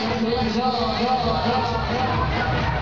relax, relax,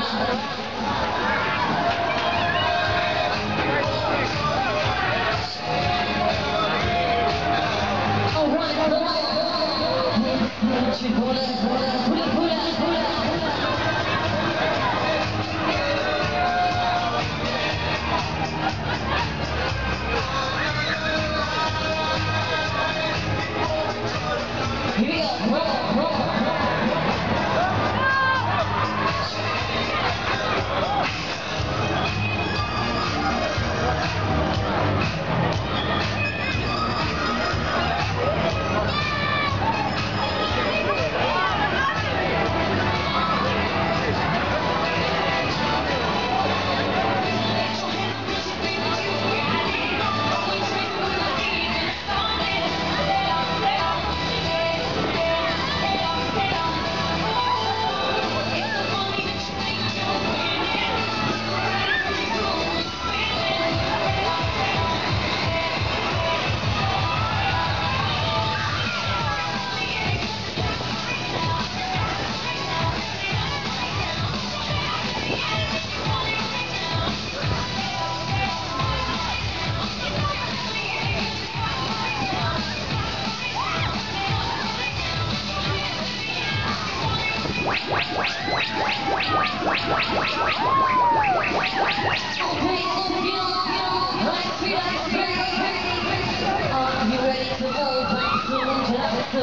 Thank you.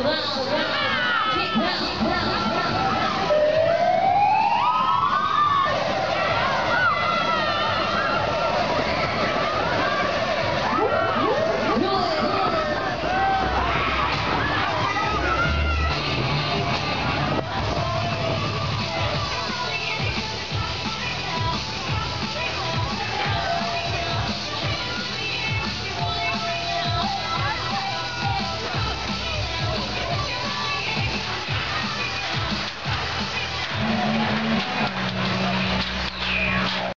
Round, round, kick round, round.